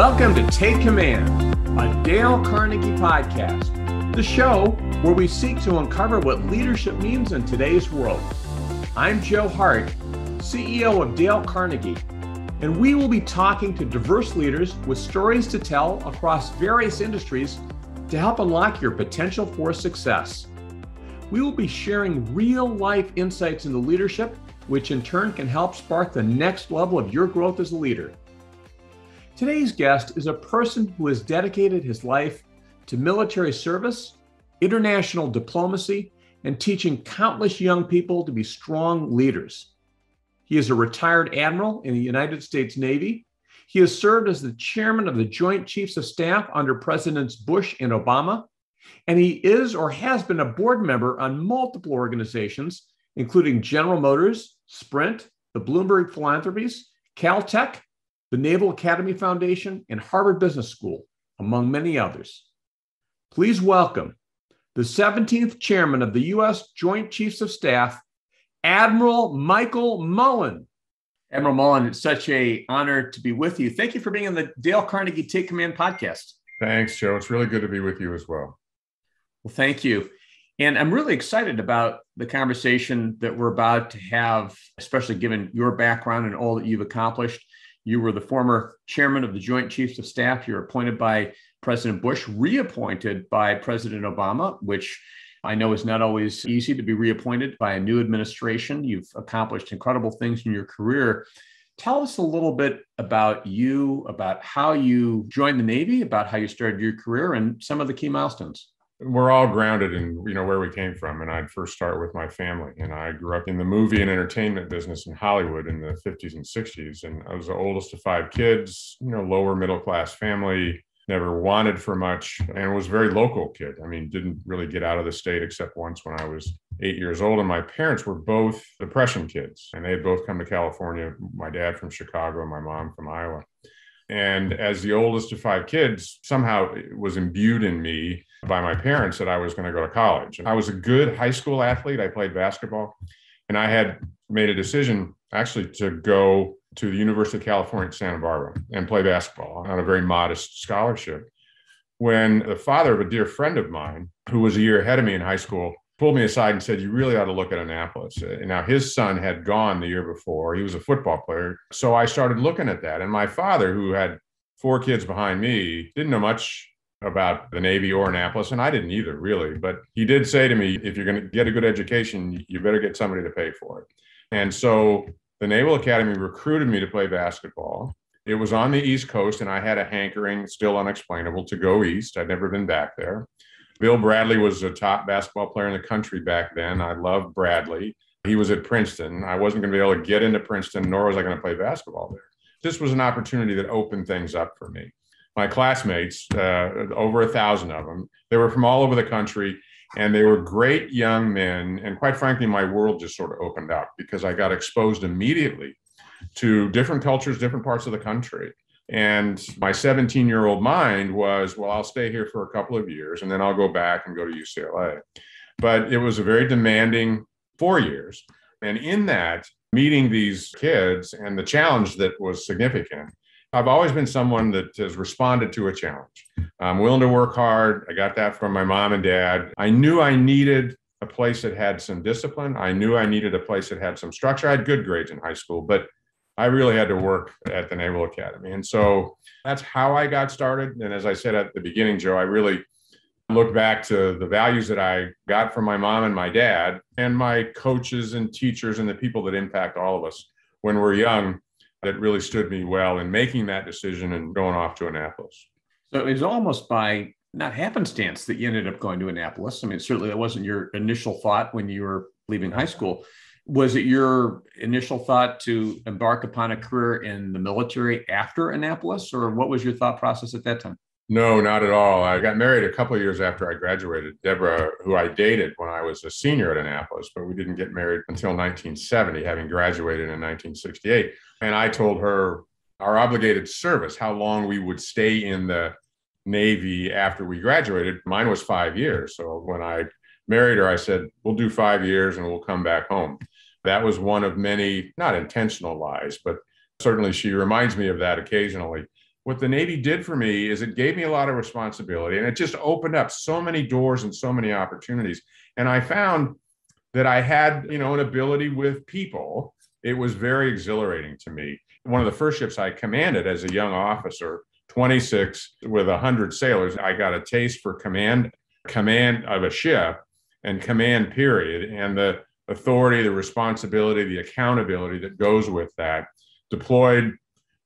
Welcome to Take Command, a Dale Carnegie podcast, the show where we seek to uncover what leadership means in today's world. I'm Joe Hart, CEO of Dale Carnegie, and we will be talking to diverse leaders with stories to tell across various industries to help unlock your potential for success. We will be sharing real life insights into leadership, which in turn can help spark the next level of your growth as a leader. Today's guest is a person who has dedicated his life to military service, international diplomacy, and teaching countless young people to be strong leaders. He is a retired admiral in the United States Navy. He has served as the chairman of the Joint Chiefs of Staff under Presidents Bush and Obama, and he is or has been a board member on multiple organizations, including General Motors, Sprint, the Bloomberg Philanthropies, Caltech, the Naval Academy Foundation, and Harvard Business School, among many others. Please welcome the 17th chairman of the U.S. Joint Chiefs of Staff, Admiral Michael Mullen. Admiral Mullen, it's such a honor to be with you. Thank you for being on the Dale Carnegie Take Command podcast. Thanks, Joe. It's really good to be with you as well. Well, thank you. And I'm really excited about the conversation that we're about to have, especially given your background and all that you've accomplished. You were the former chairman of the Joint Chiefs of Staff. You're appointed by President Bush, reappointed by President Obama, which I know is not always easy to be reappointed by a new administration. You've accomplished incredible things in your career. Tell us a little bit about you, about how you joined the Navy, about how you started your career, and some of the key milestones we're all grounded in you know where we came from and i'd first start with my family and i grew up in the movie and entertainment business in hollywood in the 50s and 60s and i was the oldest of five kids you know lower middle class family never wanted for much and was a very local kid. I mean didn't really get out of the state except once when i was eight years old and my parents were both depression kids and they had both come to california my dad from chicago my mom from iowa and as the oldest of five kids, somehow it was imbued in me by my parents that I was going to go to college. I was a good high school athlete. I played basketball. And I had made a decision actually to go to the University of California Santa Barbara and play basketball on a very modest scholarship. When the father of a dear friend of mine, who was a year ahead of me in high school, pulled me aside and said, You really ought to look at Annapolis. Uh, now, his son had gone the year before. He was a football player. So I started looking at that. And my father, who had four kids behind me, didn't know much about the Navy or Annapolis. And I didn't either, really. But he did say to me, If you're going to get a good education, you better get somebody to pay for it. And so the Naval Academy recruited me to play basketball. It was on the East Coast, and I had a hankering, still unexplainable, to go east. I'd never been back there. Bill Bradley was a top basketball player in the country back then. I loved Bradley. He was at Princeton. I wasn't going to be able to get into Princeton, nor was I going to play basketball there. This was an opportunity that opened things up for me. My classmates, uh, over a thousand of them, they were from all over the country and they were great young men. And quite frankly, my world just sort of opened up because I got exposed immediately to different cultures, different parts of the country. And my 17 year old mind was, well, I'll stay here for a couple of years and then I'll go back and go to UCLA. But it was a very demanding four years. And in that, meeting these kids and the challenge that was significant, I've always been someone that has responded to a challenge. I'm willing to work hard. I got that from my mom and dad. I knew I needed a place that had some discipline. I knew I needed a place that had some structure. I had good grades in high school, but I really had to work at the Naval Academy. And so that's how I got started. And as I said at the beginning, Joe, I really look back to the values that I got from my mom and my dad and my coaches and teachers and the people that impact all of us when we're young that really stood me well in making that decision and going off to Annapolis. So it was almost by not happenstance that you ended up going to Annapolis. I mean, certainly that wasn't your initial thought when you were leaving high school was it your initial thought to embark upon a career in the military after Annapolis, or what was your thought process at that time? No, not at all. I got married a couple of years after I graduated. Deborah, who I dated when I was a senior at Annapolis, but we didn't get married until 1970, having graduated in 1968. And I told her our obligated service, how long we would stay in the Navy after we graduated. Mine was five years. So when I married her, I said, We'll do five years and we'll come back home. That was one of many, not intentional lies, but certainly she reminds me of that occasionally. what the Navy did for me is it gave me a lot of responsibility and it just opened up so many doors and so many opportunities. And I found that I had, you know, an ability with people. It was very exhilarating to me. One of the first ships I commanded as a young officer, 26 with 100 sailors, I got a taste for command command of a ship and command period and the authority, the responsibility, the accountability that goes with that. Deployed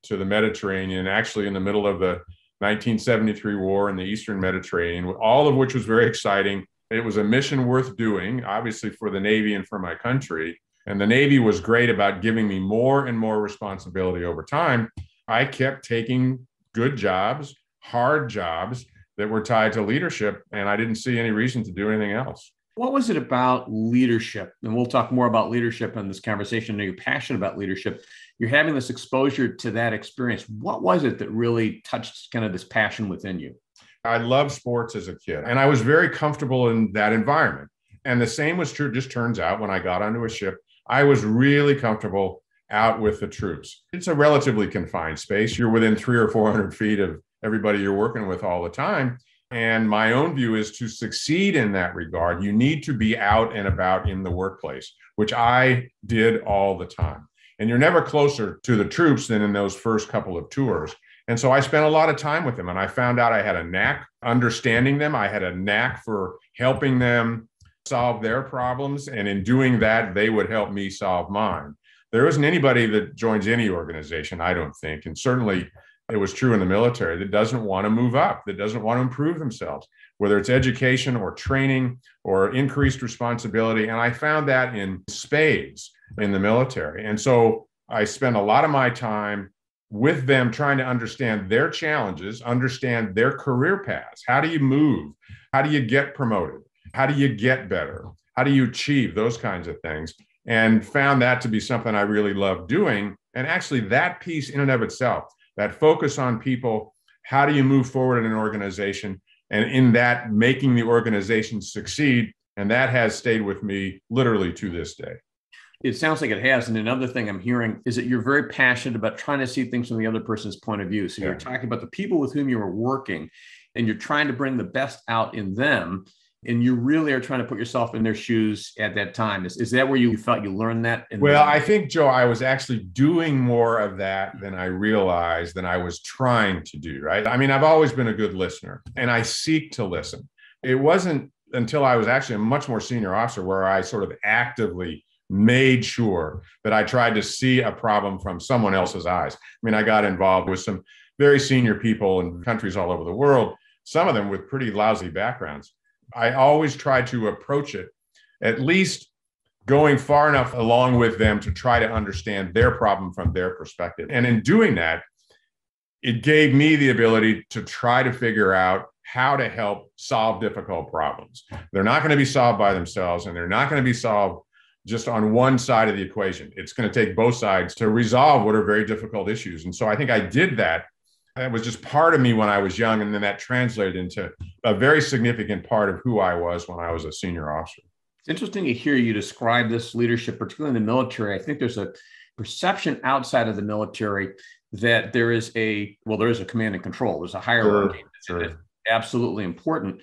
to the Mediterranean, actually in the middle of the 1973 war in the Eastern Mediterranean, all of which was very exciting. It was a mission worth doing, obviously for the Navy and for my country. And the Navy was great about giving me more and more responsibility over time. I kept taking good jobs, hard jobs that were tied to leadership, and I didn't see any reason to do anything else. What was it about leadership? And we'll talk more about leadership in this conversation. I know you're passionate about leadership. You're having this exposure to that experience. What was it that really touched kind of this passion within you? I loved sports as a kid, and I was very comfortable in that environment. And the same was true, just turns out, when I got onto a ship, I was really comfortable out with the troops. It's a relatively confined space. You're within three or 400 feet of everybody you're working with all the time. And my own view is to succeed in that regard, you need to be out and about in the workplace, which I did all the time. And you're never closer to the troops than in those first couple of tours. And so I spent a lot of time with them and I found out I had a knack understanding them. I had a knack for helping them solve their problems. And in doing that, they would help me solve mine. There isn't anybody that joins any organization, I don't think. And certainly it was true in the military that doesn't want to move up, that doesn't want to improve themselves, whether it's education or training or increased responsibility. And I found that in spades in the military. And so I spent a lot of my time with them trying to understand their challenges, understand their career paths. How do you move? How do you get promoted? How do you get better? How do you achieve those kinds of things? And found that to be something I really love doing. And actually, that piece in and of itself, that focus on people, how do you move forward in an organization? And in that, making the organization succeed. And that has stayed with me literally to this day. It sounds like it has. And another thing I'm hearing is that you're very passionate about trying to see things from the other person's point of view. So yeah. you're talking about the people with whom you are working and you're trying to bring the best out in them and you really are trying to put yourself in their shoes at that time. Is, is that where you felt you learned that? well, I think, Joe, I was actually doing more of that than I realized than I was trying to do, right? I mean, I've always been a good listener and I seek to listen. It wasn't until I was actually a much more senior officer where I sort of actively made sure that I tried to see a problem from someone else's eyes. I mean, I got involved with some very senior people in countries all over the world, some of them with pretty lousy backgrounds I always try to approach it at least going far enough along with them to try to understand their problem from their perspective. And in doing that, it gave me the ability to try to figure out how to help solve difficult problems. They're not going to be solved by themselves and they're not going to be solved just on one side of the equation. It's going to take both sides to resolve what are very difficult issues. And so I think I did that that was just part of me when I was young. And then that translated into a very significant part of who I was when I was a senior officer. It's interesting to hear you describe this leadership, particularly in the military. I think there's a perception outside of the military that there is a, well, there is a command and control, there's a hierarchy. Sure, sure. absolutely important.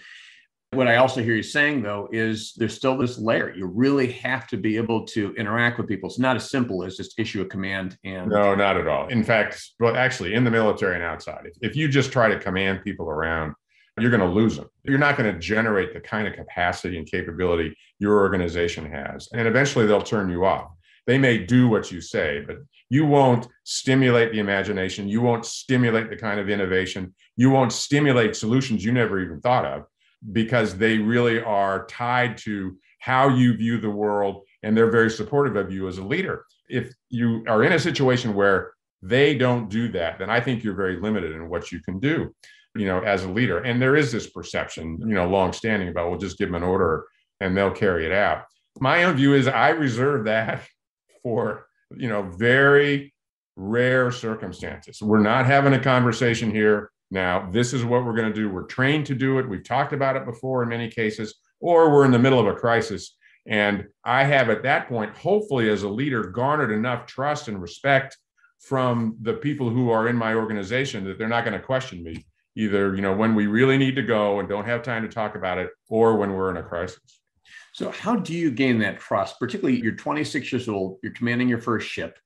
What I also hear you saying, though, is there's still this layer. You really have to be able to interact with people. It's not as simple as just issue a command and. No, not at all. In fact, well, actually, in the military and outside, if, if you just try to command people around, you're going to lose them. You're not going to generate the kind of capacity and capability your organization has. And eventually they'll turn you off. They may do what you say, but you won't stimulate the imagination. You won't stimulate the kind of innovation. You won't stimulate solutions you never even thought of because they really are tied to how you view the world and they're very supportive of you as a leader. If you are in a situation where they don't do that, then I think you're very limited in what you can do, you know, as a leader. And there is this perception, you know, long-standing about we'll just give them an order and they'll carry it out. My own view is I reserve that for, you know, very rare circumstances. We're not having a conversation here now, this is what we're going to do. We're trained to do it. We've talked about it before in many cases, or we're in the middle of a crisis. And I have at that point, hopefully, as a leader, garnered enough trust and respect from the people who are in my organization that they're not going to question me either you know when we really need to go and don't have time to talk about it or when we're in a crisis so how do you gain that trust particularly you're 26 years old you're commanding your first ship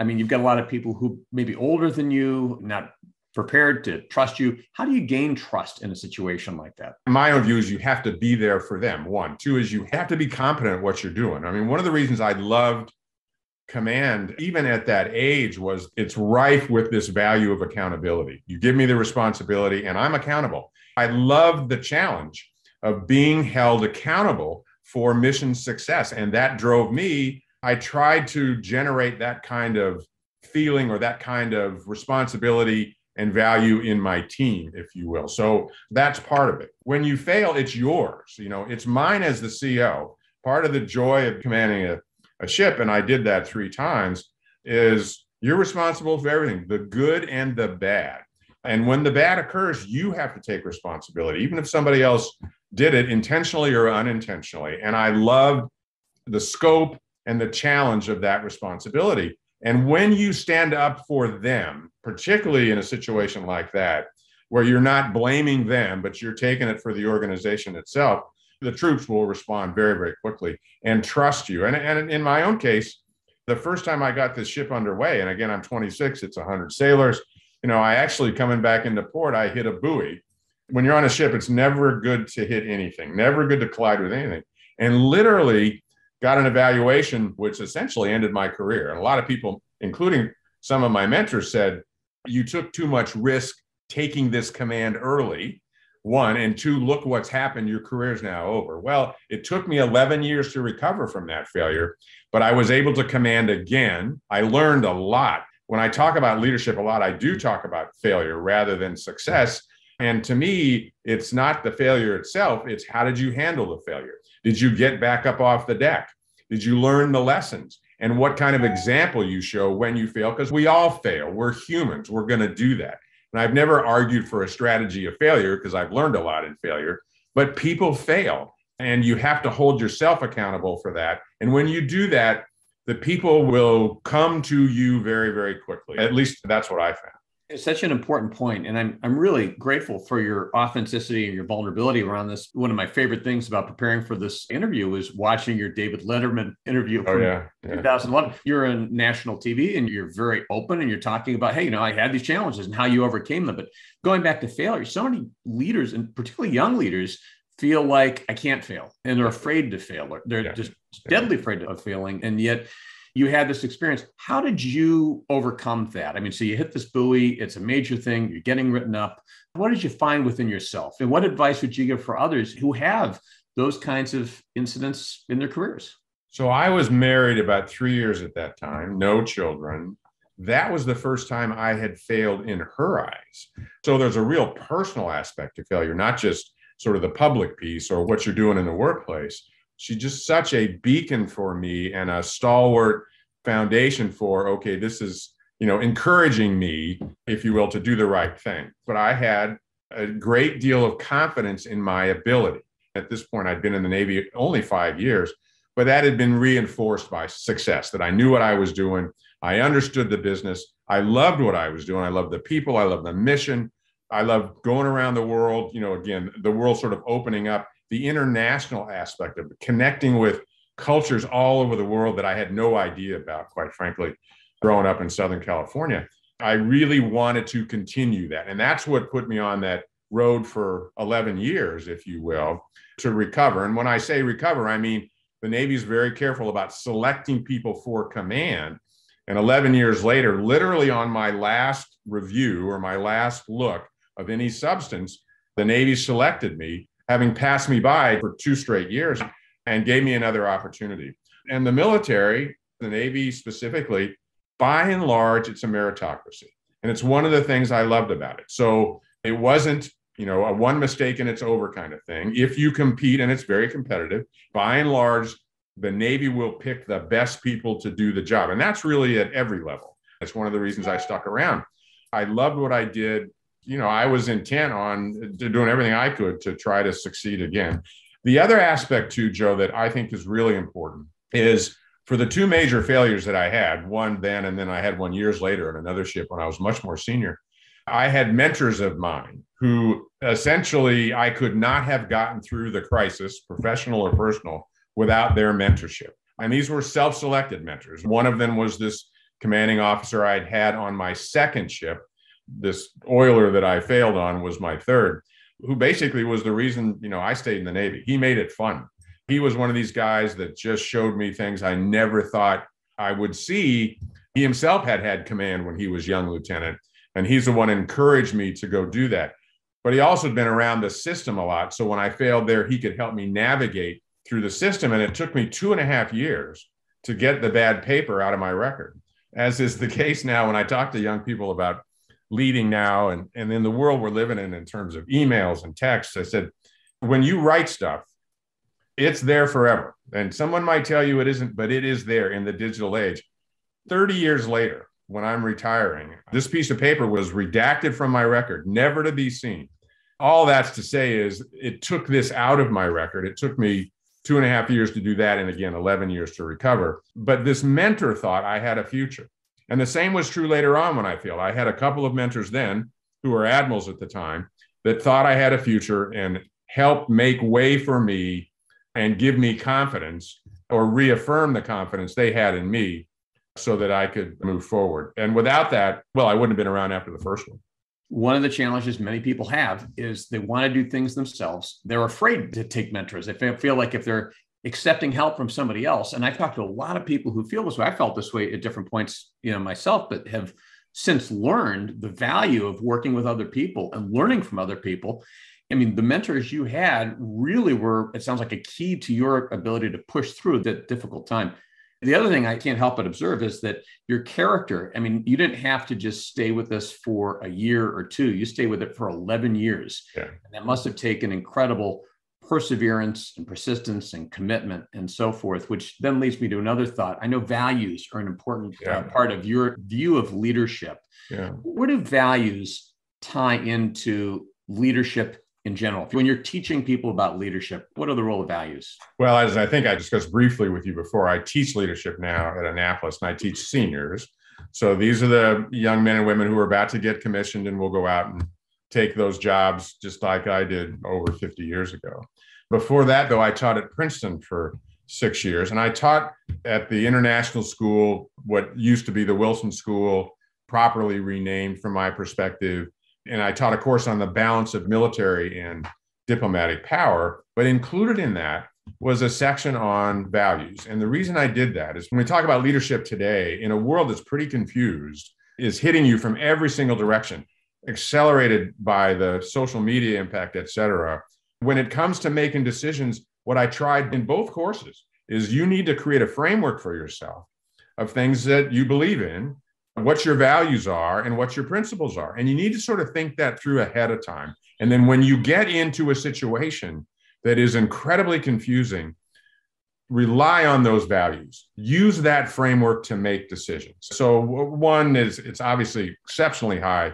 i mean you've got a lot of people who may be older than you not prepared to trust you how do you gain trust in a situation like that my own view is you have to be there for them one two is you have to be competent at what you're doing i mean one of the reasons i loved command, even at that age, was it's rife with this value of accountability. You give me the responsibility and I'm accountable. I loved the challenge of being held accountable for mission success. And that drove me. I tried to generate that kind of feeling or that kind of responsibility and value in my team, if you will. So that's part of it. When you fail, it's yours. You know, it's mine as the CEO. Part of the joy of commanding a a ship, and I did that three times, is you're responsible for everything, the good and the bad. And when the bad occurs, you have to take responsibility, even if somebody else did it intentionally or unintentionally. And I love the scope and the challenge of that responsibility. And when you stand up for them, particularly in a situation like that, where you're not blaming them, but you're taking it for the organization itself, the troops will respond very, very quickly and trust you. And, and in my own case, the first time I got this ship underway, and again, I'm 26, it's 100 sailors. You know, I actually coming back into port, I hit a buoy. When you're on a ship, it's never good to hit anything, never good to collide with anything. And literally got an evaluation, which essentially ended my career. And a lot of people, including some of my mentors, said, You took too much risk taking this command early. One and two look what's happened. Your career is now over. Well it took me 11 years to recover from that failure but i was able to command again. I learned a lot. When i talk about leadership a lot i do talk about failure rather than success. And to me it's not the failure itself it's how did you handle the failure did you get back up off the deck did you learn the lessons and what kind of example you show when you fail because we all fail we're humans we're going to do that and I've never argued for a strategy of failure because I've learned a lot in failure, but people fail and you have to hold yourself accountable for that. And when you do that, the people will come to you very, very quickly. At least that's what I found. It's such an important point, and I'm I'm really grateful for your authenticity and your vulnerability around this. One of my favorite things about preparing for this interview was watching your David Letterman interview oh, from oh, yeah, yeah. 2011. You're on national TV and you're very open and you're talking about, hey, you know, I had these challenges and how you overcame them. But going back to failure, so many leaders and particularly young leaders feel like I can't fail and they're afraid to fail. They're yeah. just deadly afraid of failing, and yet you had this experience. How did you overcome that? I mean, so you hit this buoy, it's a major thing, you're getting written up. What did you find within yourself? And what advice would you give for others who have those kinds of incidents in their careers? So I was married about three years at that time, no children. That was the first time I had failed in her eyes. So there's a real personal aspect to failure, not just sort of the public piece or what you're doing in the workplace she's just such a beacon for me and a stalwart foundation for okay this is you know encouraging me if you will to do the right thing. But i had a great deal of confidence in my ability. At this point i'd been in the navy only five years but that had been reinforced by success that i knew what i was doing. I understood the business. I loved what i was doing. I loved the people. I loved the mission. I loved going around the world you know again the world sort of opening up the international aspect of it, connecting with cultures all over the world that I had no idea about, quite frankly, growing up in Southern California. I really wanted to continue that. And that's what put me on that road for 11 years, if you will, to recover. And when I say recover, I mean the Navy is very careful about selecting people for command. And 11 years later, literally on my last review or my last look of any substance, the Navy selected me having passed me by for two straight years and gave me another opportunity. And the military, the Navy specifically, by and large, it's a meritocracy. And it's one of the things I loved about it. So it wasn't, you know, a one mistake and it's over kind of thing. If you compete and it's very competitive, by and large, the Navy will pick the best people to do the job. And that's really at every level. That's one of the reasons I stuck around. I loved what I did you know, I was intent on uh, doing everything I could to try to succeed again. The other aspect, too, Joe, that I think is really important is for the two major failures that I had, one then and then I had one years later in another ship when I was much more senior, I had mentors of mine who essentially I could not have gotten through the crisis, professional or personal, without their mentorship. And these were self selected mentors. One of them was this commanding officer I'd had on my second ship. This oiler that I failed on was my third, who basically was the reason, you know, I stayed in the Navy. He made it fun. He was one of these guys that just showed me things I never thought I would see. He himself had had command when he was young lieutenant, and he's the one encouraged me to go do that. But he also had been around the system a lot. So when I failed there, he could help me navigate through the system. And it took me two and a half years to get the bad paper out of my record, as is the case now when I talk to young people about leading now and, and in the world we're living in in terms of emails and texts. I said, when you write stuff, it's there forever. And someone might tell you it isn't, but it is there in the digital age. 30 years later, when I'm retiring, this piece of paper was redacted from my record, never to be seen. All that's to say is it took this out of my record. It took me two and a half years to do that, and again, 11 years to recover. But this mentor thought I had a future. And the same was true later on when I failed. I had a couple of mentors then who were admirals at the time that thought I had a future and helped make way for me and give me confidence or reaffirm the confidence they had in me so that I could move forward. And without that, well, I wouldn't have been around after the first one. One of the challenges many people have is they want to do things themselves. They're afraid to take mentors. They feel like if they're accepting help from somebody else, and I've talked to a lot of people who feel this way. I felt this way at different points, you know, myself, but have since learned the value of working with other people and learning from other people. I mean, the mentors you had really were, it sounds like a key to your ability to push through that difficult time. The other thing I can't help but observe is that your character, I mean, you didn't have to just stay with us for a year or two. You stayed with it for 11 years. Yeah. And that must have taken incredible perseverance and persistence and commitment and so forth, which then leads me to another thought. I know values are an important uh, yeah. uh, part of your view of leadership. Yeah. Where do values tie into leadership in general? When you're teaching people about leadership, what are the role of values? Well, as I think I discussed briefly with you before, I teach leadership now at Annapolis and I teach seniors. So these are the young men and women who are about to get commissioned and will go out and take those jobs just like I did over 50 years ago. Before that, though, I taught at Princeton for six years and I taught at the international school, what used to be the Wilson School, properly renamed from my perspective and I taught a course on the balance of military and diplomatic power. But included in that was a section on values. And the reason I did that is when we talk about leadership today, in a world that's pretty confused, is hitting you from every single direction, accelerated by the social media impact, et cetera. When it comes to making decisions, what I tried in both courses is you need to create a framework for yourself of things that you believe in what your values are and what your principles are. And you need to sort of think that through ahead of time. And then when you get into a situation that is incredibly confusing, rely on those values. Use that framework to make decisions. So, one is it's obviously exceptionally high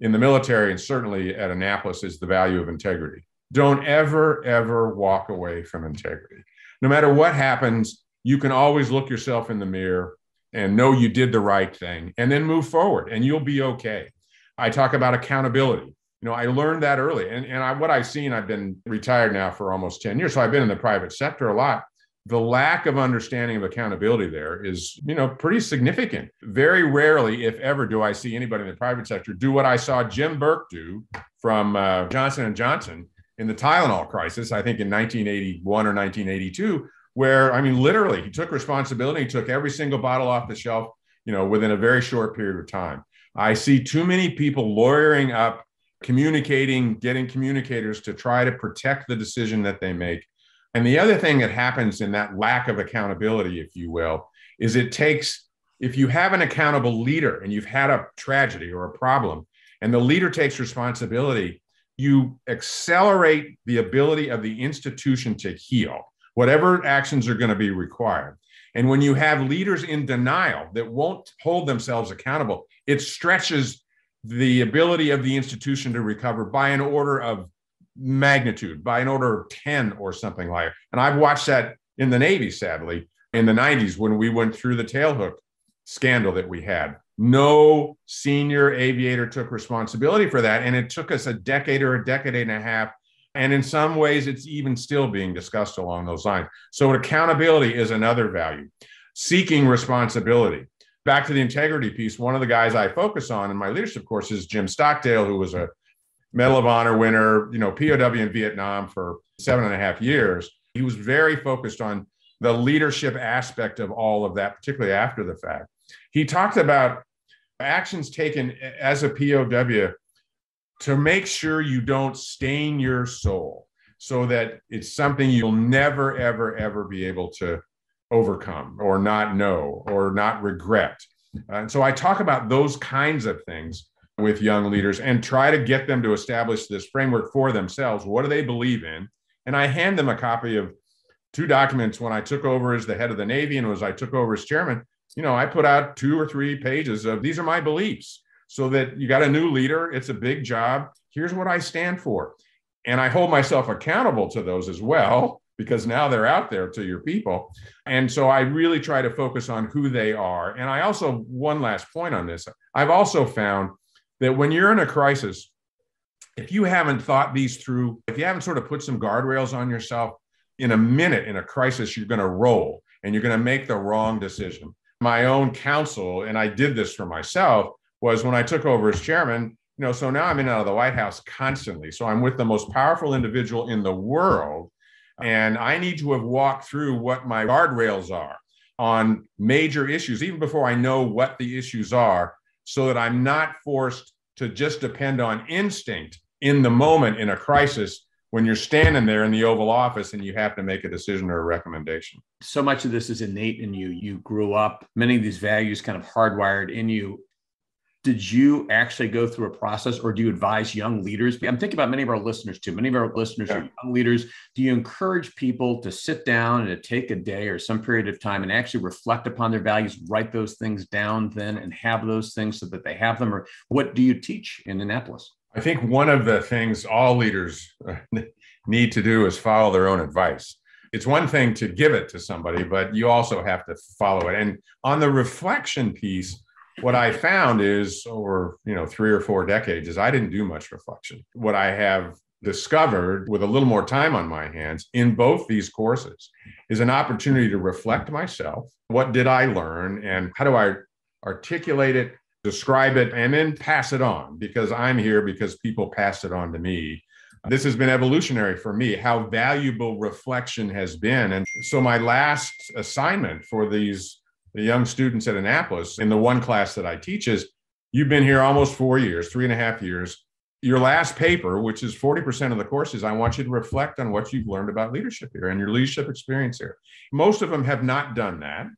in the military and certainly at Annapolis is the value of integrity. Don't ever, ever walk away from integrity. No matter what happens, you can always look yourself in the mirror and know you did the right thing and then move forward and you'll be okay. I talk about accountability. You know, I learned that early. And, and I, what I've seen, I've been retired now for almost 10 years. So I've been in the private sector a lot. The lack of understanding of accountability there is, you know, pretty significant. Very rarely, if ever, do I see anybody in the private sector do what I saw Jim Burke do from uh, Johnson and Johnson in the Tylenol crisis, I think in 1981 or 1982, where I mean, literally, he took responsibility, he took every single bottle off the shelf, you know, within a very short period of time. I see too many people lawyering up, communicating, getting communicators to try to protect the decision that they make. And the other thing that happens in that lack of accountability, if you will, is it takes, if you have an accountable leader and you've had a tragedy or a problem, and the leader takes responsibility, you accelerate the ability of the institution to heal whatever actions are going to be required. And when you have leaders in denial that won't hold themselves accountable, it stretches the ability of the institution to recover by an order of magnitude, by an order of 10 or something like And I've watched that in the Navy, sadly, in the 90s when we went through the tailhook scandal that we had. No senior aviator took responsibility for that. And it took us a decade or a decade and a half. And in some ways, it's even still being discussed along those lines. So, accountability is another value. Seeking responsibility. Back to the integrity piece, one of the guys I focus on in my leadership course is Jim Stockdale, who was a Medal of Honor winner, you know, POW in Vietnam for seven and a half years. He was very focused on the leadership aspect of all of that, particularly after the fact. He talked about actions taken as a POW to make sure you don't stain your soul so that it's something you'll never, ever, ever be able to overcome or not know or not regret. And so I talk about those kinds of things with young leaders and try to get them to establish this framework for themselves. What do they believe in? And I hand them a copy of two documents when I took over as the head of the Navy and as I took over as chairman. You know, I put out two or three pages of these are my beliefs so that you got a new leader. It's a big job. Here's what I stand for. And I hold myself accountable to those as well because now they're out there to your people. And so I really try to focus on who they are. And I also, one last point on this, I've also found that when you're in a crisis, if you haven't thought these through, if you haven't sort of put some guardrails on yourself, in a minute in a crisis, you're going to roll and you're going to make the wrong decision. My own counsel, and I did this for myself, was when I took over as chairman, you know, so now I'm in and out of the White House constantly. So I'm with the most powerful individual in the world. And I need to have walked through what my guardrails are on major issues, even before I know what the issues are, so that I'm not forced to just depend on instinct in the moment in a crisis when you're standing there in the Oval Office and you have to make a decision or a recommendation. So much of this is innate in you. You grew up, many of these values kind of hardwired in you. Did you actually go through a process or do you advise young leaders? I'm thinking about many of our listeners too. Many of our listeners yeah. are young leaders. Do you encourage people to sit down and to take a day or some period of time and actually reflect upon their values, write those things down then and have those things so that they have them? Or what do you teach in Annapolis? I think one of the things all leaders need to do is follow their own advice. It's one thing to give it to somebody, but you also have to follow it. And on the reflection piece, what I found is over, you know, 3 or 4 decades is I didn't do much reflection. What I have discovered with a little more time on my hands in both these courses is an opportunity to reflect myself. What did I learn and how do I articulate it describe it, and then pass it on because I'm here because people passed it on to me. This has been evolutionary for me, how valuable reflection has been. And so, my last assignment for these the young students at Annapolis in the one class that I teach is you've been here almost four years, three and a half years. Your last paper, which is 40% of the courses, I want you to reflect on what you've learned about leadership here and your leadership experience here. Most of them have not done that.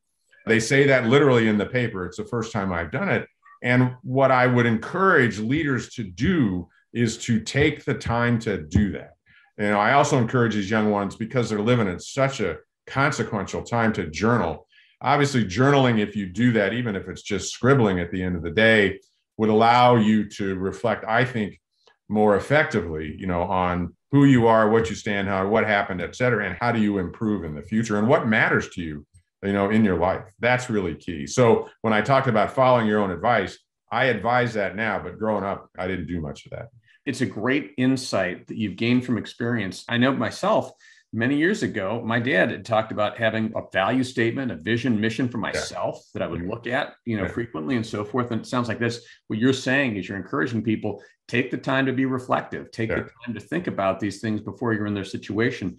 They say that literally in the paper. It's the first time I've done it. And what I would encourage leaders to do is to take the time to do that. And I also encourage these young ones because they're living in such a consequential time to journal. Obviously, journaling, if you do that, even if it's just scribbling at the end of the day, would allow you to reflect, I think, more effectively, you know, on who you are, what you stand, how, what happened, et cetera, and how do you improve in the future and what matters to you you know in your life. That's really key. So when i talked about following your own advice i advise that now but growing up i didn't do much of that. It's a great insight that you've gained from experience. I know myself many years ago my dad had talked about having a value statement a vision mission for myself yeah. that i would mm-hmm. look at you know yeah. frequently and so forth. And it sounds like this what you're saying is you're encouraging people take the time to be reflective take yeah. the time to think about these things before you're in their situation.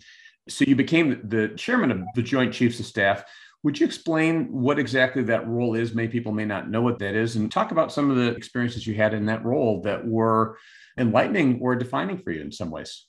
So you became the chairman of the joint chiefs of staff would you explain what exactly that role is? Many people may not know what that is, and talk about some of the experiences you had in that role that were enlightening or defining for you in some ways.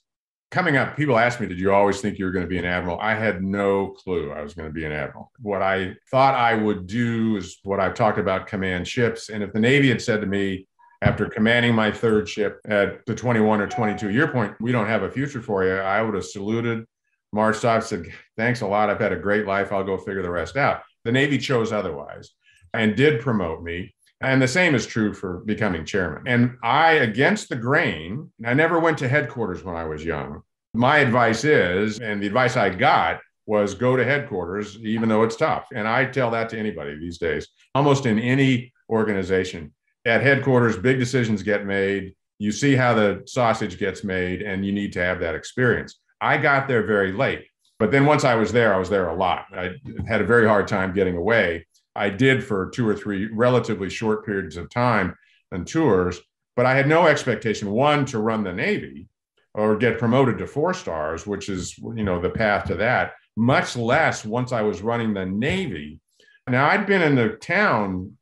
Coming up, people ask me, Did you always think you were going to be an admiral? I had no clue I was going to be an admiral. What I thought I would do is what I've talked about command ships. And if the Navy had said to me, after commanding my third ship at the 21 or 22 year point, we don't have a future for you, I would have saluted Marched off, said, Thanks a lot. I've had a great life. I'll go figure the rest out. The Navy chose otherwise and did promote me. And the same is true for becoming chairman. And I, against the grain, I never went to headquarters when I was young. My advice is, and the advice I got was go to headquarters, even though it's tough. And I tell that to anybody these days, almost in any organization. At headquarters, big decisions get made. You see how the sausage gets made, and you need to have that experience. I got there very late. But then once I was there, I was there a lot. I had a very hard time getting away. I did for two or three relatively short periods of time and tours, but I had no expectation, one, to run the Navy or get promoted to four stars, which is, you know, the path to that much less once I was running the Navy. Now, I'd been in the town,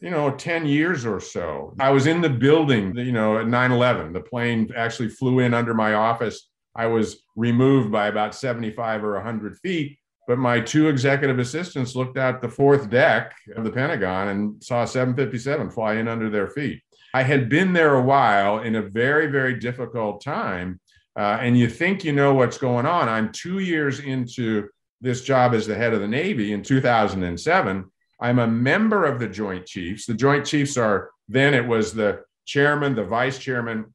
you know, 10 years or so. I was in the building, you know, at 9 11. The plane actually flew in under my office. I was removed by about 75 or 100 feet, but my two executive assistants looked out the fourth deck of the Pentagon and saw 757 fly in under their feet. I had been there a while in a very, very difficult time uh, and you think you know what's going on. I'm two years into this job as the head of the Navy in 2007. I'm a member of the Joint Chiefs. The Joint Chiefs are then it was the chairman, the vice chairman,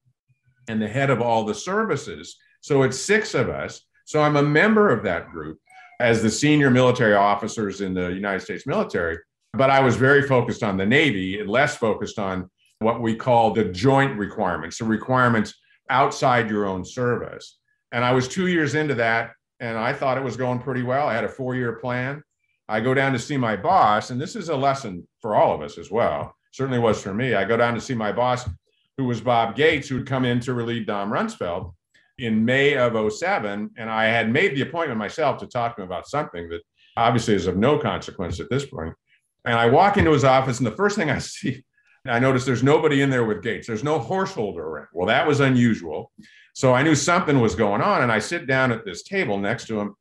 and the head of all the services. So it's six of us. So I'm a member of that group as the senior military officers in the United States military. But I was very focused on the Navy and less focused on what we call the joint requirements, the requirements outside your own service. And I was two years into that, and I thought it was going pretty well. I had a four year plan. I go down to see my boss, and this is a lesson for all of us as well. Certainly was for me. I go down to see my boss, who was Bob Gates, who had come in to relieve Don Rumsfeld in May of 07. And I had made the appointment myself to talk to him about something that obviously is of no consequence at this point. And I walk into his office, and the first thing I see I notice there's nobody in there with Gates. There's no horse holder around. Well, that was unusual. So I knew something was going on. And I sit down at this table next to him.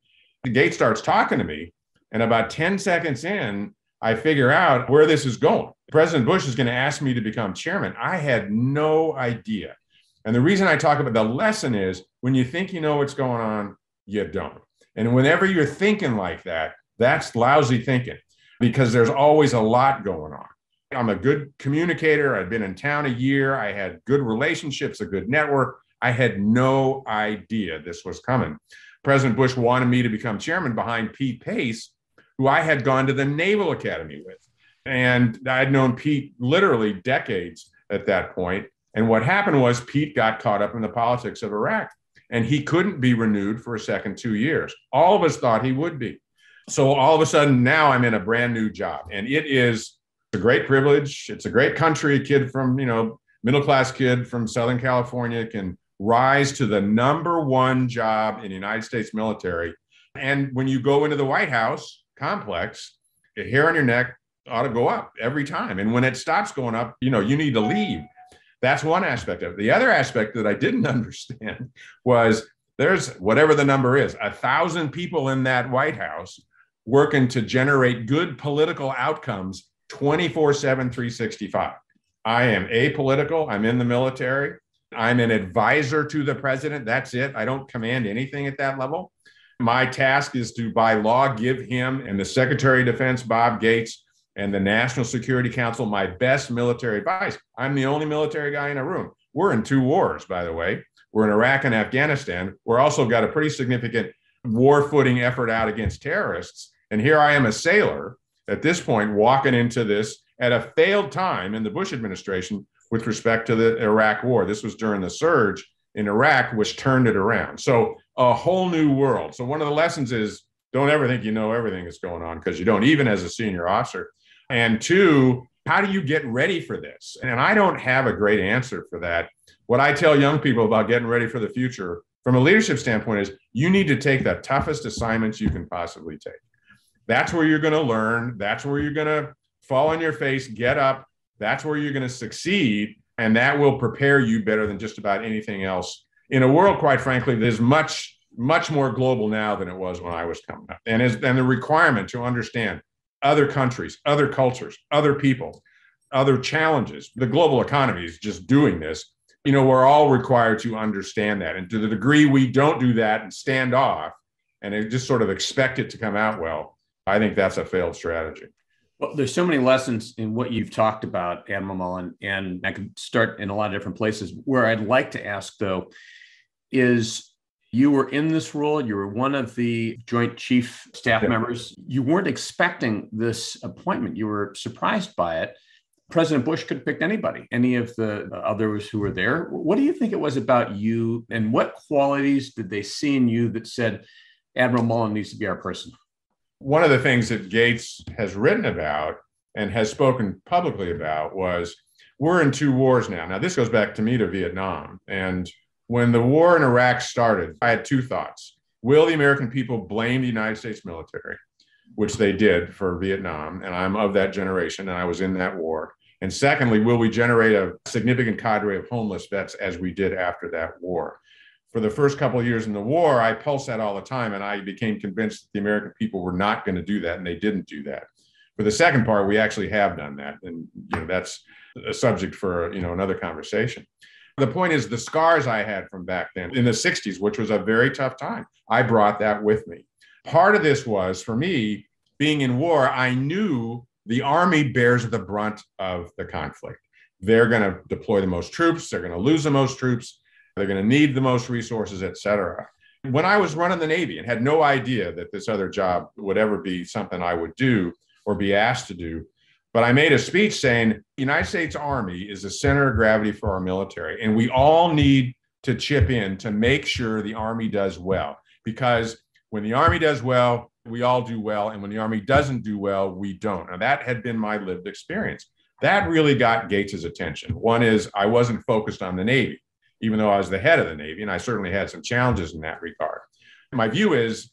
The Gates starts talking to me. And about 10 seconds in, I figure out where this is going. President Bush is going to ask me to become chairman. I had no idea. And the reason I talk about the lesson is when you think you know what's going on, you don't. And whenever you're thinking like that, that's lousy thinking because there's always a lot going on. I'm a good communicator. I'd been in town a year. I had good relationships, a good network. I had no idea this was coming. President Bush wanted me to become chairman behind Pete Pace, who I had gone to the Naval Academy with. And I'd known Pete literally decades at that point. And what happened was Pete got caught up in the politics of Iraq and he couldn't be renewed for a second two years. All of us thought he would be. So all of a sudden, now I'm in a brand new job. And it is a great privilege. It's a great country. A kid from, you know, middle class kid from Southern California can rise to the number one job in the United States military. And when you go into the White House complex, the hair on your neck ought to go up every time. And when it stops going up, you know, you need to leave. That's one aspect of it. The other aspect that I didn't understand was there's whatever the number is, a thousand people in that White House working to generate good political outcomes 24 7, 365. I am apolitical. I'm in the military. I'm an advisor to the president. That's it. I don't command anything at that level. My task is to, by law, give him and the Secretary of Defense, Bob Gates, and the National Security Council my best military advice. I'm the only military guy in a room. We're in two wars, by the way. We're in Iraq and Afghanistan. We're also got a pretty significant war footing effort out against terrorists. And here I am, a sailor at this point walking into this at a failed time in the Bush administration with respect to the Iraq war. This was during the surge in Iraq, which turned it around. So a whole new world. So one of the lessons is don't ever think you know everything that's going on because you don't, even as a senior officer. And two, how do you get ready for this? And I don't have a great answer for that. What I tell young people about getting ready for the future from a leadership standpoint is you need to take the toughest assignments you can possibly take. That's where you're going to learn. That's where you're going to fall on your face, get up. That's where you're going to succeed. And that will prepare you better than just about anything else in a world, quite frankly, that is much, much more global now than it was when I was coming up. And, is, and the requirement to understand other countries, other cultures, other people, other challenges. The global economy is just doing this. You know, we're all required to understand that. And to the degree we don't do that and stand off and just sort of expect it to come out well, I think that's a failed strategy. Well, there's so many lessons in what you've talked about, Admiral Mullen, and I could start in a lot of different places. Where I'd like to ask, though, is You were in this role, you were one of the Joint Chief staff yeah. members. You weren't expecting this appointment, you were surprised by it. President Bush could have picked anybody, any of the others who were there. What do you think it was about you, and what qualities did they see in you that said Admiral Mullen needs to be our person? One of the things that Gates has written about and has spoken publicly about was we're in two wars now. Now, this goes back to me to Vietnam. And when the war in Iraq started, I had two thoughts. Will the American people blame the United States military, which they did for Vietnam? And I'm of that generation, and I was in that war. And secondly, will we generate a significant cadre of homeless vets as we did after that war? For the first couple of years in the war, I pulsed that all the time, and I became convinced that the American people were not going to do that, and they didn't do that. For the second part, we actually have done that, and you know that's a subject for you know another conversation. The point is the scars I had from back then in the 60s, which was a very tough time. I brought that with me. Part of this was for me being in war, I knew the army bears the brunt of the conflict. They're going to deploy the most troops, they're going to lose the most troops, they're going to need the most resources, et cetera. When I was running the Navy and had no idea that this other job would ever be something I would do or be asked to do, but I made a speech saying United States Army is the center of gravity for our military, and we all need to chip in to make sure the Army does well. Because when the Army does well, we all do well. And when the Army doesn't do well, we don't. Now, that had been my lived experience. That really got Gates's attention. One is I wasn't focused on the Navy, even though I was the head of the Navy, and I certainly had some challenges in that regard. My view is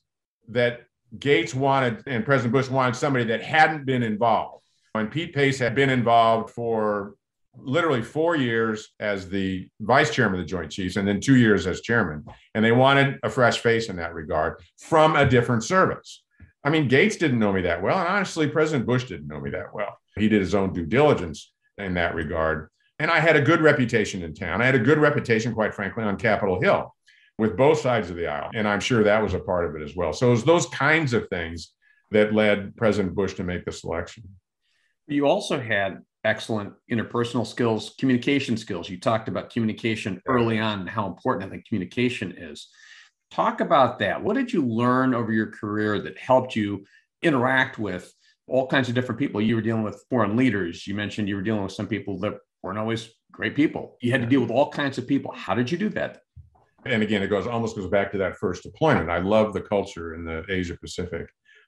that Gates wanted and President Bush wanted somebody that hadn't been involved and Pete Pace had been involved for literally four years as the vice chairman of the Joint Chiefs and then two years as chairman. And they wanted a fresh face in that regard from a different service. I mean, Gates didn't know me that well. And honestly, President Bush didn't know me that well. He did his own due diligence in that regard. And I had a good reputation in town. I had a good reputation, quite frankly, on Capitol Hill with both sides of the aisle. And I'm sure that was a part of it as well. So it was those kinds of things that led President Bush to make the selection. You also had excellent interpersonal skills, communication skills. You talked about communication early on and how important I think communication is. Talk about that. What did you learn over your career that helped you interact with all kinds of different people? You were dealing with foreign leaders. You mentioned you were dealing with some people that weren't always great people. You had to deal with all kinds of people. How did you do that? And again, it goes almost goes back to that first deployment. I love the culture in the Asia Pacific.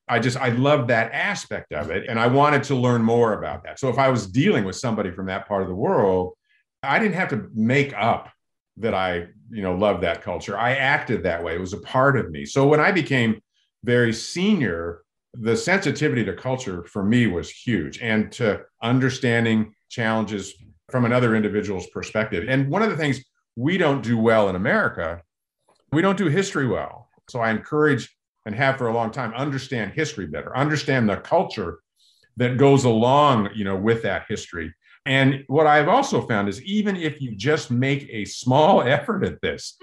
I just I love that aspect of it, and I wanted to learn more about that. So if I was dealing with somebody from that part of the world, I didn't have to make up that I you know love that culture. I acted that way; it was a part of me. So when I became very senior, the sensitivity to culture for me was huge, and to understanding challenges from another individual's perspective. And one of the things we don't do well in America, we don't do history well. So I encourage and have for a long time understand history better understand the culture that goes along you know with that history. And what i've also found is even if you just make a small effort at this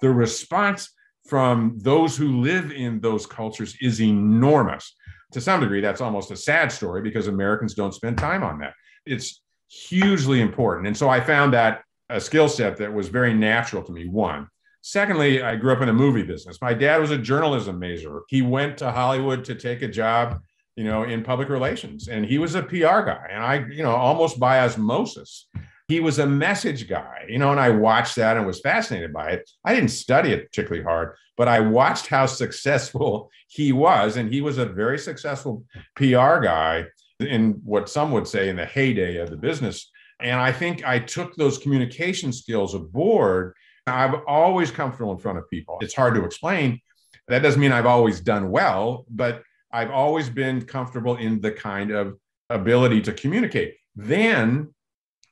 the response from those who live in those cultures is enormous. To some degree that's almost a sad story because americans don't spend time on that. It's hugely important. And so i found that a skill set that was very natural to me one Secondly, I grew up in the movie business. My dad was a journalism major. He went to Hollywood to take a job, you know, in public relations, and he was a PR guy. And I, you know, almost by osmosis, he was a message guy, you know, and I watched that and was fascinated by it. I didn't study it particularly hard, but I watched how successful he was. And he was a very successful PR guy in what some would say in the heyday of the business. And I think I took those communication skills aboard I've always comfortable in front of people. It's hard to explain. That doesn't mean I've always done well, but I've always been comfortable in the kind of ability to communicate. Then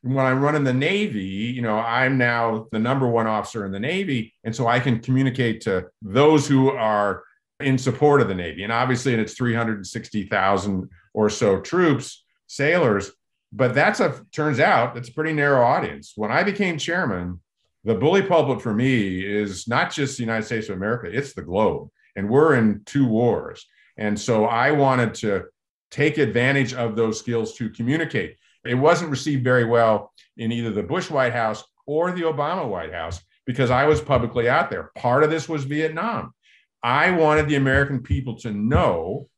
when I'm running the Navy, you know, I'm now the number one officer in the Navy. And so I can communicate to those who are in support of the Navy. And obviously, and it's 360,000 or so troops, sailors. But that's a turns out that's a pretty narrow audience. When I became chairman, the bully pulpit for me is not just the United States of America, it's the globe. And we're in two wars. And so I wanted to take advantage of those skills to communicate. It wasn't received very well in either the Bush White House or the Obama White House because I was publicly out there. Part of this was Vietnam. I wanted the American people to know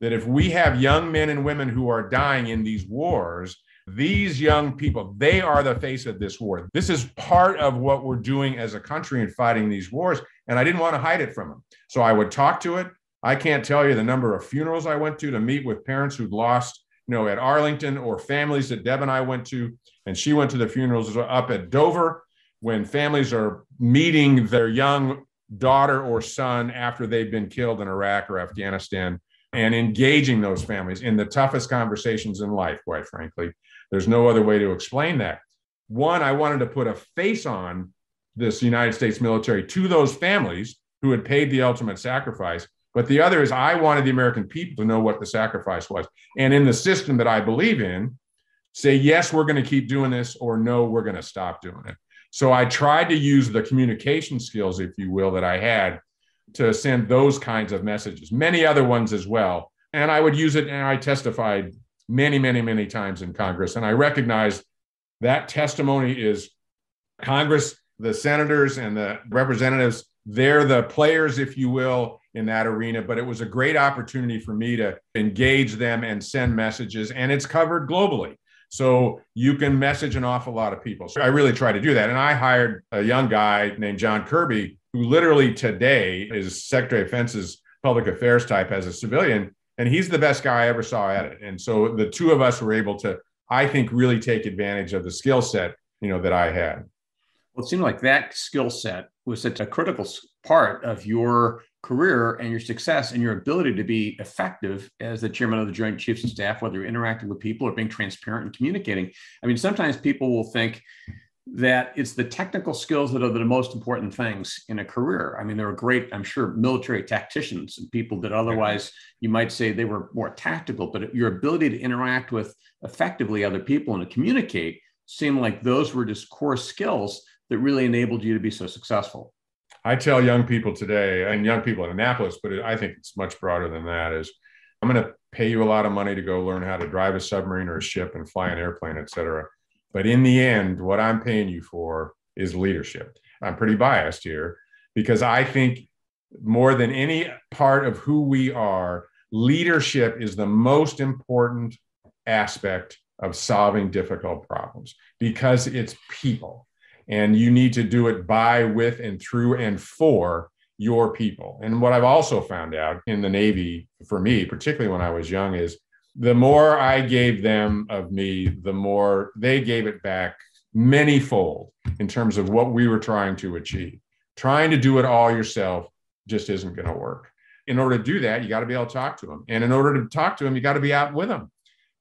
that if we have young men and women who are dying in these wars, these young people, they are the face of this war. This is part of what we're doing as a country in fighting these wars. And I didn't want to hide it from them. So I would talk to it. I can't tell you the number of funerals I went to to meet with parents who'd lost, you know, at Arlington or families that Deb and I went to. And she went to the funerals up at Dover when families are meeting their young daughter or son after they've been killed in Iraq or Afghanistan and engaging those families in the toughest conversations in life, quite frankly. There's no other way to explain that. One, I wanted to put a face on this United States military to those families who had paid the ultimate sacrifice. But the other is, I wanted the American people to know what the sacrifice was. And in the system that I believe in, say, yes, we're going to keep doing this, or no, we're going to stop doing it. So I tried to use the communication skills, if you will, that I had to send those kinds of messages, many other ones as well. And I would use it, and I testified many, many, many times in Congress. And I recognize that testimony is Congress, the senators, and the representatives, they're the players, if you will, in that arena. But it was a great opportunity for me to engage them and send messages, and it's covered globally. So you can message an awful lot of people. So I really try to do that. And I hired a young guy named John Kirby, who literally today is Secretary of Defense's public affairs type as a civilian. And he's the best guy I ever saw at it. And so the two of us were able to, I think, really take advantage of the skill set, you know, that I had. Well, it seemed like that skill set was such a critical part of your career and your success and your ability to be effective as the chairman of the Joint Chiefs of Staff, whether you're interacting with people or being transparent and communicating. I mean, sometimes people will think that it's the technical skills that are the most important things in a career. I mean, there are great, I'm sure, military tacticians and people that otherwise you might say they were more tactical, but your ability to interact with effectively other people and to communicate seemed like those were just core skills that really enabled you to be so successful. I tell young people today, and young people in Annapolis, but I think it's much broader than that. Is I'm going to pay you a lot of money to go learn how to drive a submarine or a ship and fly an airplane, et cetera. But in the end, what I'm paying you for is leadership. I'm pretty biased here because I think more than any part of who we are, leadership is the most important aspect of solving difficult problems because it's people and you need to do it by, with, and through and for your people. And what I've also found out in the Navy, for me, particularly when I was young, is the more I gave them of me, the more they gave it back many fold in terms of what we were trying to achieve. Trying to do it all yourself just isn't going to work. In order to do that, you got to be able to talk to them. And in order to talk to them, you got to be out with them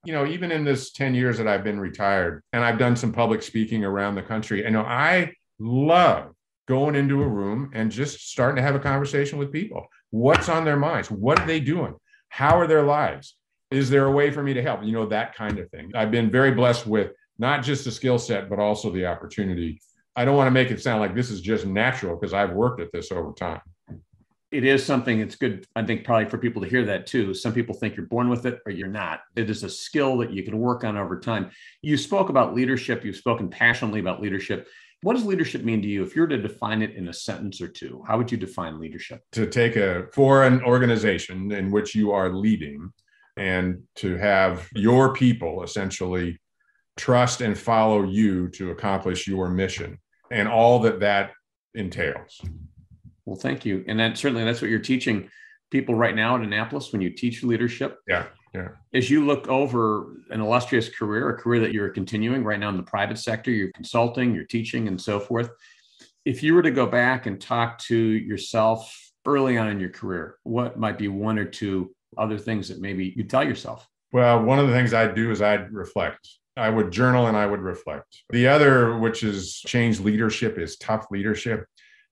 you know, even in this 10 years that I've been retired and I've done some public speaking around the country, I know I love going into a room and just starting to have a conversation with people. What's on their minds? What are they doing? How are their lives? Is there a way for me to help? You know, that kind of thing. I've been very blessed with not just the skill set, but also the opportunity. I don't want to make it sound like this is just natural because I've worked at this over time. It is something it's good i think probably for people to hear that too. Some people think you're born with it or you're not. It is a skill that you can work on over time. You spoke about leadership you've spoken passionately about leadership. What does leadership mean to you? If you were to define it in a sentence or two how would you define leadership? To take a foreign organization in which you are leading and to have your people essentially trust and follow you to accomplish your mission and all that that entails well, thank you. And that certainly that's what you're teaching people right now in Annapolis when you teach leadership. Yeah. Yeah. As you look over an illustrious career, a career that you're continuing right now in the private sector, you're consulting, you're teaching, and so forth. If you were to go back and talk to yourself early on in your career, what might be one or two other things that maybe you tell yourself? Well, one of the things I'd do is I'd reflect. I would journal and I would reflect. The other, which is change leadership, is tough leadership.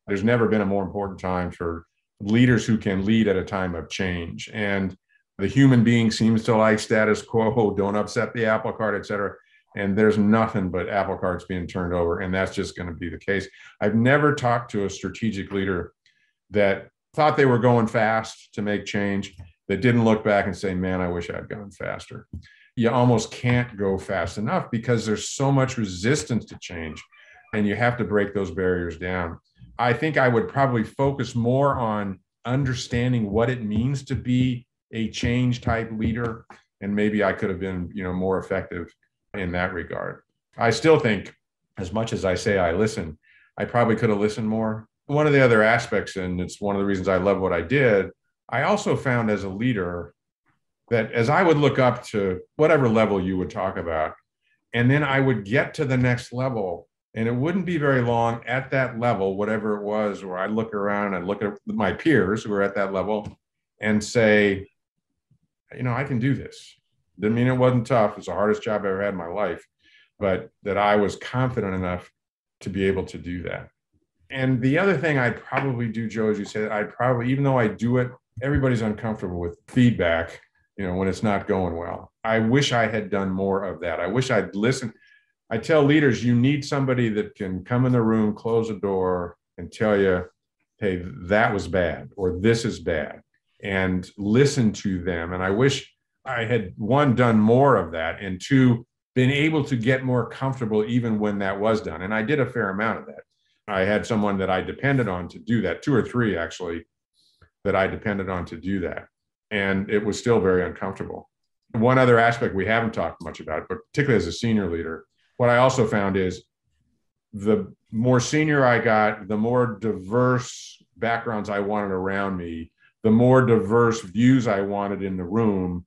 There's never been a more important time for leaders who can lead at a time of change. And the human being seems to like status quo, don't upset the apple cart, et cetera. And there's nothing but apple carts being turned over. And that's just going to be the case. I've never talked to a strategic leader that thought they were going fast to make change, that didn't look back and say, man, I wish I'd gone faster. You almost can't go fast enough because there's so much resistance to change and you have to break those barriers down. I think I would probably focus more on understanding what it means to be a change type leader and maybe I could have been, you know, more effective in that regard. I still think as much as I say I listen, I probably could have listened more. One of the other aspects and it's one of the reasons I love what I did, I also found as a leader that as I would look up to whatever level you would talk about, and then I would get to the next level, and it wouldn't be very long at that level, whatever it was, where I look around and look at my peers who are at that level and say, you know, I can do this. Didn't mean it wasn't tough. It's the hardest job I ever had in my life, but that I was confident enough to be able to do that. And the other thing I'd probably do, Joe, as you said, I'd probably, even though I do it, everybody's uncomfortable with feedback you know, when it's not going well. I wish I had done more of that. I wish I'd listened. I tell leaders, you need somebody that can come in the room, close a door, and tell you, hey, that was bad, or this is bad, and listen to them. And I wish I had one, done more of that, and two, been able to get more comfortable even when that was done. And I did a fair amount of that. I had someone that I depended on to do that, two or three actually, that I depended on to do that and it was still very uncomfortable. One other aspect we haven't talked much about, but particularly as a senior leader, what I also found is the more senior I got, the more diverse backgrounds I wanted around me, the more diverse views I wanted in the room,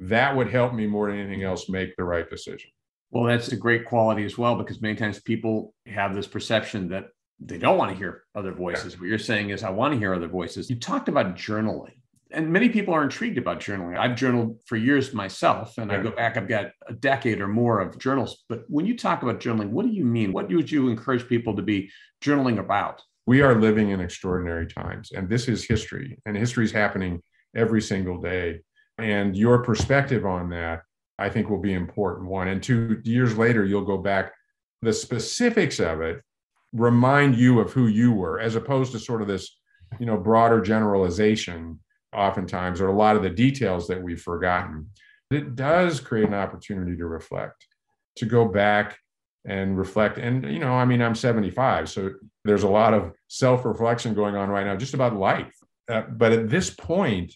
that would help me more than anything else make the right decision. Well, that's a great quality as well, because many times people have this perception that they don't want to hear other voices. What you're saying is, I want to hear other voices. You talked about journaling and many people are intrigued about journaling. I've journaled for years myself, and yeah. I go back, I've got a decade or more of journals. But when you talk about journaling, what do you mean? What would you encourage people to be journaling about? We are living in extraordinary times, and this is history, and history is happening every single day. And your perspective on that, I think, will be important. One and two years later, you'll go back. The specifics of it remind you of who you were, as opposed to sort of this, you know, broader generalization oftentimes, or a lot of the details that we've forgotten. It does create an opportunity to reflect, to go back and reflect. And, you know, I mean, I'm 75, so there's a lot of self reflection going on right now just about life. Uh, but at this point,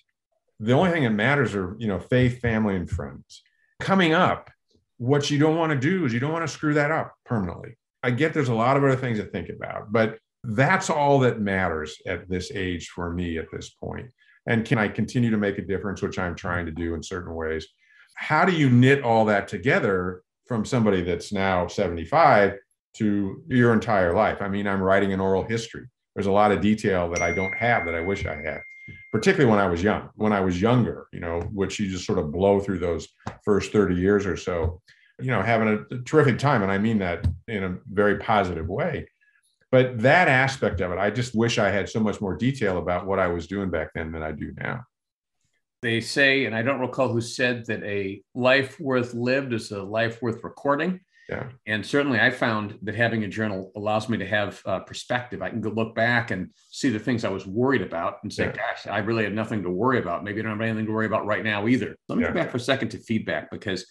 the only thing that matters are, you know, faith, family, and friends. Coming up, what you don't want to do is you don't want to screw that up permanently. I get there's a lot of other things to think about, but that's all that matters at this age for me at this point. and can I continue to make a difference, which I'm trying to do in certain ways? How do you knit all that together from somebody that's now 75 to your entire life? I mean, I'm writing an oral history. There's a lot of detail that I don't have that I wish I had, particularly when I was young. When I was younger, you know, which you just sort of blow through those first 30 years or so, you know, having a, terrific time. And I mean that in a very positive way but that aspect of it, I just wish I had so much more detail about what I was doing back then than I do now. They say, and I don't recall who said that a life worth lived is a life worth recording. Yeah. And certainly I found that having a journal allows me to have uh, perspective. I can go look back and see the things I was worried about and say, yeah. gosh, I really have nothing to worry about. Maybe I don't have anything to worry about right now either. Let me yeah. go back for a second to feedback because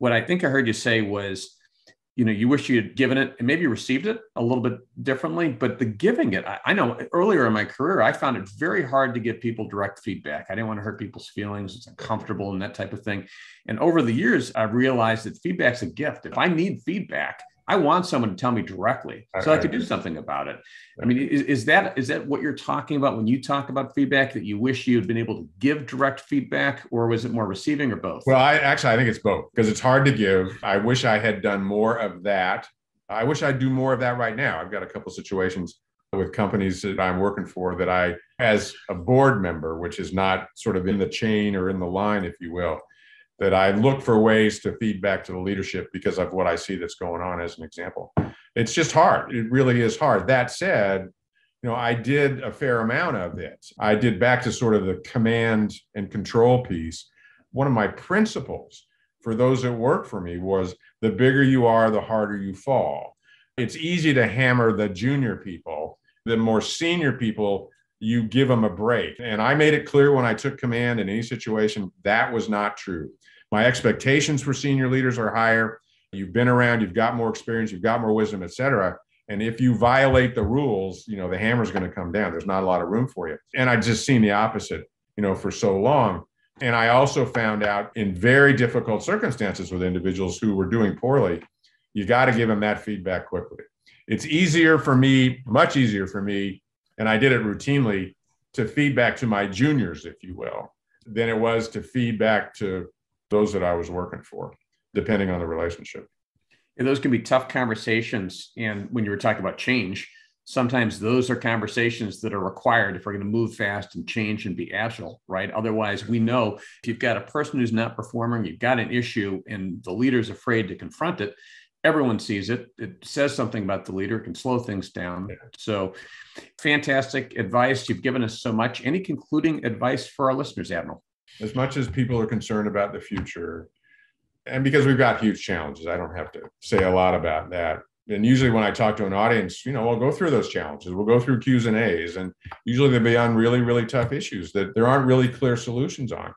what I think I heard you say was you know you wish you had given it and maybe received it a little bit differently but the giving it I, I, know earlier in my career i found it very hard to give people direct feedback. I didn't want to hurt people's feelings. It's uncomfortable and that type of thing. And over the years i've realized that feedback's a gift. If i need feedback I want someone to tell me directly so I, I could do something about it. I mean, is, is that is that what you're talking about when you talk about feedback that you wish you had been able to give direct feedback, or was it more receiving, or both? Well, I actually I think it's both because it's hard to give. I wish I had done more of that. I wish I'd do more of that right now. I've got a couple situations with companies that I'm working for that I, as a board member, which is not sort of in the chain or in the line, if you will, that I look for ways to feed back to the leadership because of what I see that's going on as an example. It's just hard. It really is hard. That said, you know, I did a fair amount of it. I did back to sort of the command and control piece. One of my principles for those that work for me was the bigger you are, the harder you fall. It's easy to hammer the junior people. The more senior people, you give them a break. And I made it clear when I took command in any situation that was not true. My expectations for senior leaders are higher. You've been around, you've got more experience, you've got more wisdom, et cetera. And if you violate the rules, you know, the hammer's going to come down. There's not a lot of room for you. And I just seen the opposite, you know, for so long. And I also found out in very difficult circumstances with individuals who were doing poorly, you got to give them that feedback quickly. It's easier for me, much easier for me, and I did it routinely to feedback to my juniors, if you will, than it was to feedback to those that I was working for, depending on the relationship. And those can be tough conversations. And when you were talking about change, sometimes those are conversations that are required if we're going to move fast and change and be agile, right? Otherwise, we know if you've got a person who's not performing, you've got an issue, and the leader's afraid to confront it, everyone sees it. It says something about the leader, it can slow things down. Yeah. So, fantastic advice. You've given us so much. Any concluding advice for our listeners, Admiral? As much as people are concerned about the future, and because we've got huge challenges, I don't have to say a lot about that. And usually, when I talk to an audience, you know, we'll go through those challenges. We'll go through Q's and A's, and usually they'll be on really, really tough issues that there aren't really clear solutions on.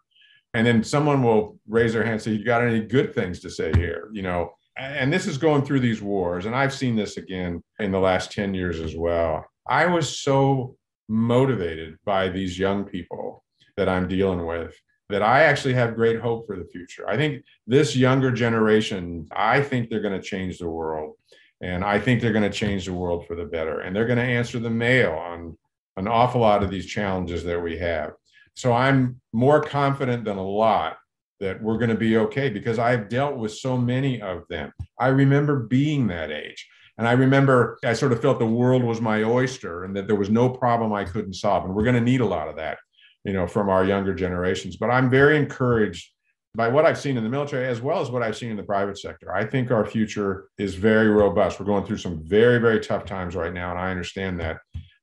And then someone will raise their hand and say, "You got any good things to say here?" You know, and this is going through these wars, and I've seen this again in the last 10 years as well. I was so motivated by these young people that I'm dealing with that I actually have great hope for the future. I think this younger generation, I think they're going to change the world. And I think they're going to change the world for the better. And they're going to answer the mail on an awful lot of these challenges that we have. So I'm more confident than a lot that we're going to be okay because I've dealt with so many of them. I remember being that age. And I remember I sort of felt the world was my oyster and that there was no problem I couldn't solve. And we're going to need a lot of that, you know, from our younger generations. But I'm very encouraged by what I've seen in the military as well as what I've seen in the private sector. I think our future is very robust. We're going through some very, very tough times right now. And I understand that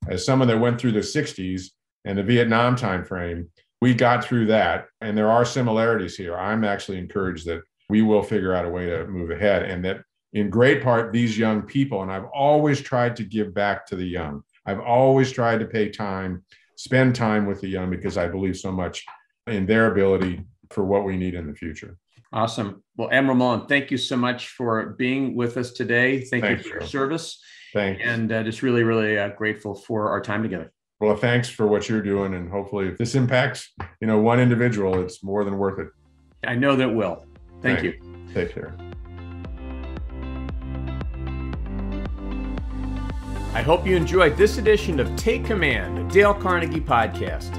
as someone that went through the 60s and the Vietnam timeframe, we got through that and there are similarities here i'm actually encouraged that we will figure out a way to move ahead and that in great part these young people and i've always tried to give back to the young i've always tried to pay time spend time with the young because i believe so much in their ability for what we need in the future awesome well admiral mullen thank you so much for being with us today thank Thanks, you for your service Thanks. and uh, just really really uh, grateful for our time together well, thanks for what you're doing. And hopefully, if this impacts, you know, one individual, it's more than worth it. I know that will. Thank thanks. you. Take care. I hope you enjoyed this edition of Take Command, a Dale Carnegie podcast.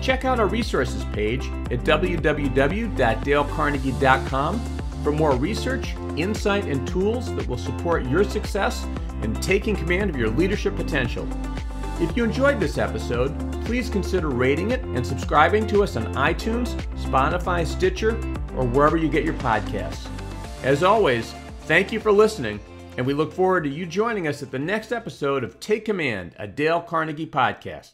Check out our resources page at www.dalecarnegie.com for more research, insight, and tools that will support your success in taking command of your leadership potential. If you enjoyed this episode, please consider rating it and subscribing to us on iTunes, Spotify, Stitcher, or wherever you get your podcasts. As always, thank you for listening, and we look forward to you joining us at the next episode of Take Command, a Dale Carnegie podcast.